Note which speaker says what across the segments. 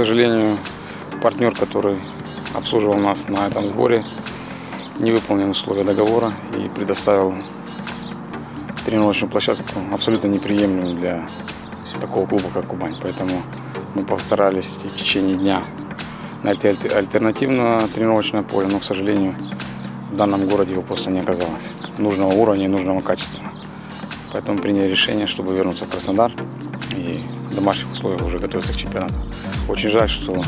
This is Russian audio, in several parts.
Speaker 1: сожалению, партнер, который обслуживал нас на этом сборе, не выполнил условия договора и предоставил тренировочную площадку абсолютно неприемлемую для такого клуба, как Кубань. Поэтому мы постарались в течение дня найти альте- альтернативное тренировочное поле, но, к сожалению, в данном городе его просто не оказалось. Нужного уровня и нужного качества. Поэтому приняли решение, чтобы вернуться в Краснодар и в домашних условиях уже готовиться к чемпионату. Очень жаль, что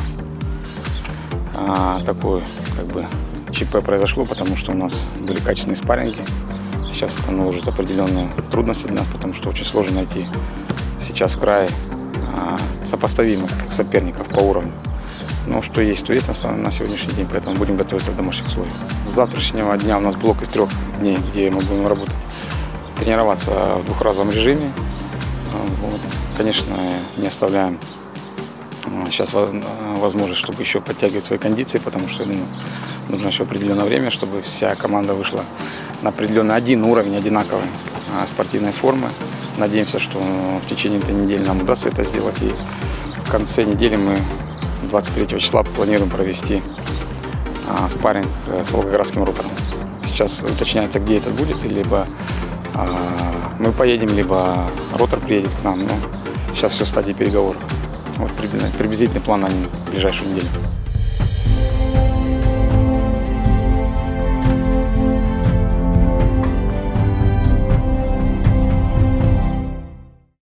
Speaker 1: а, такое как бы ЧП произошло, потому что у нас были качественные спарринги. Сейчас это наложит определенные трудности для нас, потому что очень сложно найти сейчас в крае а, сопоставимых соперников по уровню. Но что есть, то есть на, на сегодняшний день, поэтому будем готовиться в домашних условиях. С завтрашнего дня у нас блок из трех дней, где мы будем работать, тренироваться в двухразовом режиме. А, вот. Конечно, не оставляем а, сейчас а, возможность, чтобы еще подтягивать свои кондиции, потому что думаю, нужно еще определенное время, чтобы вся команда вышла на определенный один уровень одинаковой спортивной формы. Надеемся, что в течение этой недели нам удастся это сделать. И в конце недели мы 23 числа планируем провести спарринг э, с волгоградским ротором. Сейчас уточняется, где это будет, либо мы поедем, либо ротор приедет к нам. Но сейчас все в стадии переговоров. Вот приблизительный план на ближайшую неделю.